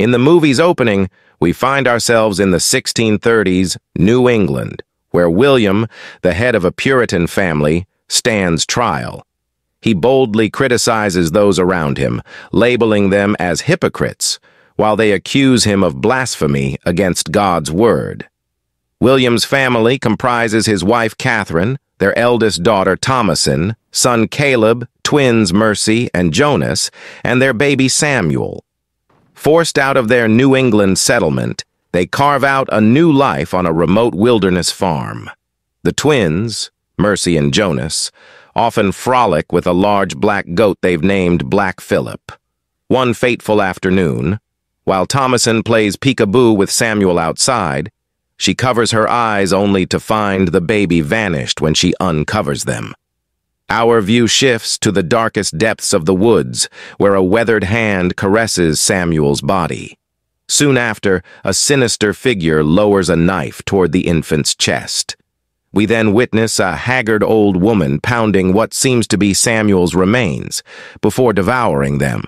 In the movie's opening, we find ourselves in the 1630s New England, where William, the head of a Puritan family, stands trial. He boldly criticizes those around him, labeling them as hypocrites, while they accuse him of blasphemy against God's word. William's family comprises his wife Catherine, their eldest daughter Thomasin, son Caleb, twins Mercy and Jonas, and their baby Samuel. Forced out of their New England settlement, they carve out a new life on a remote wilderness farm. The twins, Mercy and Jonas, often frolic with a large black goat they've named Black Philip. One fateful afternoon, while Thomasin plays peekaboo with Samuel outside, she covers her eyes only to find the baby vanished when she uncovers them. Our view shifts to the darkest depths of the woods, where a weathered hand caresses Samuel's body. Soon after, a sinister figure lowers a knife toward the infant's chest. We then witness a haggard old woman pounding what seems to be Samuel's remains, before devouring them.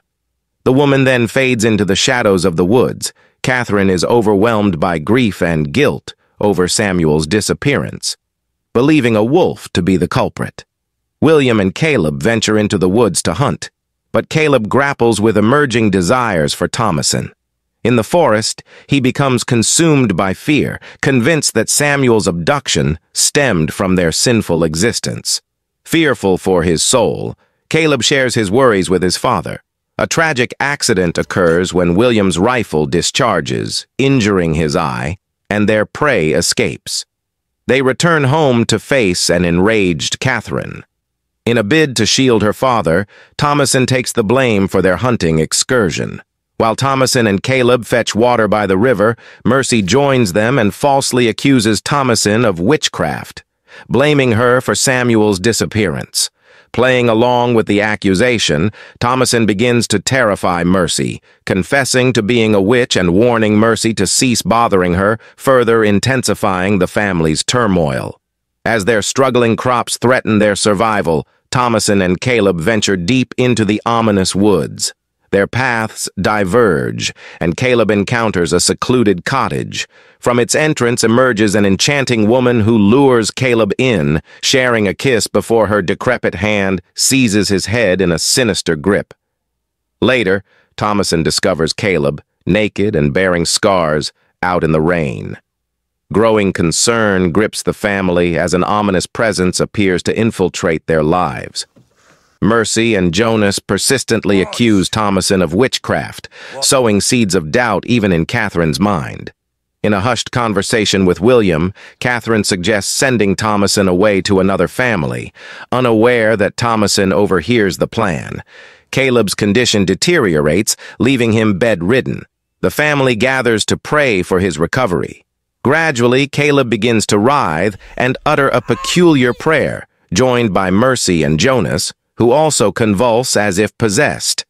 The woman then fades into the shadows of the woods. Catherine is overwhelmed by grief and guilt over Samuel's disappearance, believing a wolf to be the culprit. William and Caleb venture into the woods to hunt, but Caleb grapples with emerging desires for Thomasin. In the forest, he becomes consumed by fear, convinced that Samuel's abduction stemmed from their sinful existence. Fearful for his soul, Caleb shares his worries with his father. A tragic accident occurs when William's rifle discharges, injuring his eye, and their prey escapes. They return home to face an enraged Catherine. In a bid to shield her father, Thomasin takes the blame for their hunting excursion. While Thomasin and Caleb fetch water by the river, Mercy joins them and falsely accuses Thomasin of witchcraft, blaming her for Samuel's disappearance. Playing along with the accusation, Thomasin begins to terrify Mercy, confessing to being a witch and warning Mercy to cease bothering her, further intensifying the family's turmoil. As their struggling crops threaten their survival, Thomasin and Caleb venture deep into the ominous woods. Their paths diverge, and Caleb encounters a secluded cottage. From its entrance emerges an enchanting woman who lures Caleb in, sharing a kiss before her decrepit hand seizes his head in a sinister grip. Later, Thomasin discovers Caleb, naked and bearing scars, out in the rain. Growing concern grips the family as an ominous presence appears to infiltrate their lives. Mercy and Jonas persistently accuse Thomasin of witchcraft, sowing seeds of doubt even in Catherine's mind. In a hushed conversation with William, Catherine suggests sending Thomasin away to another family, unaware that Thomasin overhears the plan. Caleb's condition deteriorates, leaving him bedridden. The family gathers to pray for his recovery. Gradually, Caleb begins to writhe and utter a peculiar prayer, joined by Mercy and Jonas, who also convulse as if possessed.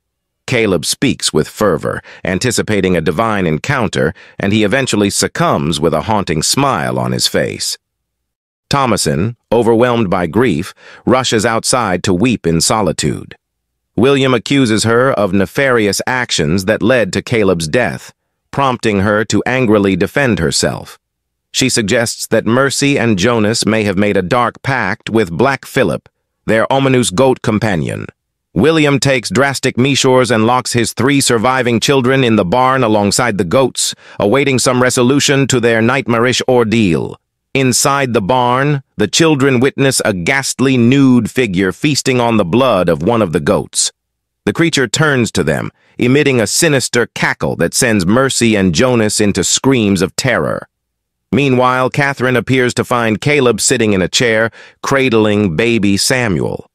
Caleb speaks with fervor, anticipating a divine encounter, and he eventually succumbs with a haunting smile on his face. Thomasin, overwhelmed by grief, rushes outside to weep in solitude. William accuses her of nefarious actions that led to Caleb's death, prompting her to angrily defend herself. She suggests that Mercy and Jonas may have made a dark pact with Black Philip, their ominous goat companion. William takes drastic measures and locks his three surviving children in the barn alongside the goats, awaiting some resolution to their nightmarish ordeal. Inside the barn, the children witness a ghastly nude figure feasting on the blood of one of the goats. The creature turns to them, emitting a sinister cackle that sends Mercy and Jonas into screams of terror. Meanwhile, Catherine appears to find Caleb sitting in a chair, cradling baby Samuel.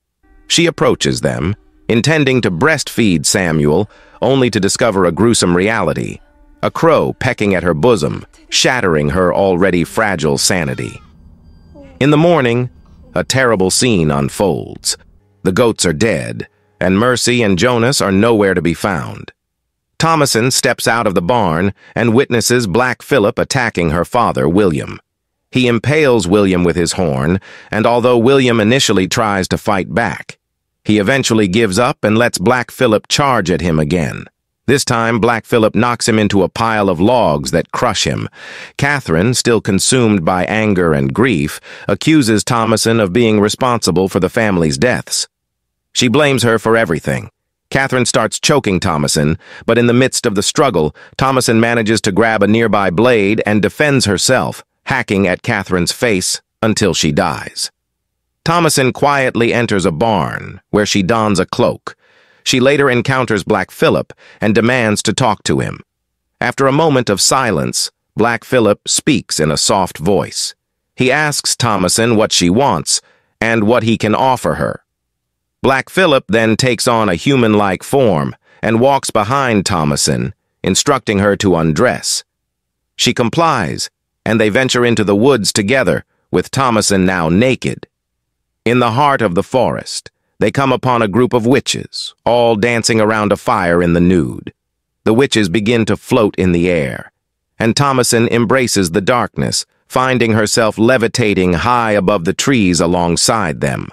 She approaches them, intending to breastfeed Samuel, only to discover a gruesome reality. A crow pecking at her bosom, shattering her already fragile sanity. In the morning, a terrible scene unfolds. The goats are dead, and Mercy and Jonas are nowhere to be found. Thomasin steps out of the barn and witnesses Black Philip attacking her father, William. He impales William with his horn, and although William initially tries to fight back, he eventually gives up and lets Black Philip charge at him again. This time, Black Philip knocks him into a pile of logs that crush him. Catherine, still consumed by anger and grief, accuses Thomasin of being responsible for the family's deaths. She blames her for everything. Catherine starts choking Thomasin, but in the midst of the struggle, Thomasin manages to grab a nearby blade and defends herself, hacking at Catherine's face until she dies. Thomasin quietly enters a barn, where she dons a cloak. She later encounters Black Phillip and demands to talk to him. After a moment of silence, Black Phillip speaks in a soft voice. He asks Thomasin what she wants and what he can offer her. Black Phillip then takes on a human-like form and walks behind Thomasin, instructing her to undress. She complies, and they venture into the woods together, with Thomasin now naked. In the heart of the forest, they come upon a group of witches, all dancing around a fire in the nude. The witches begin to float in the air, and Thomasin embraces the darkness, finding herself levitating high above the trees alongside them.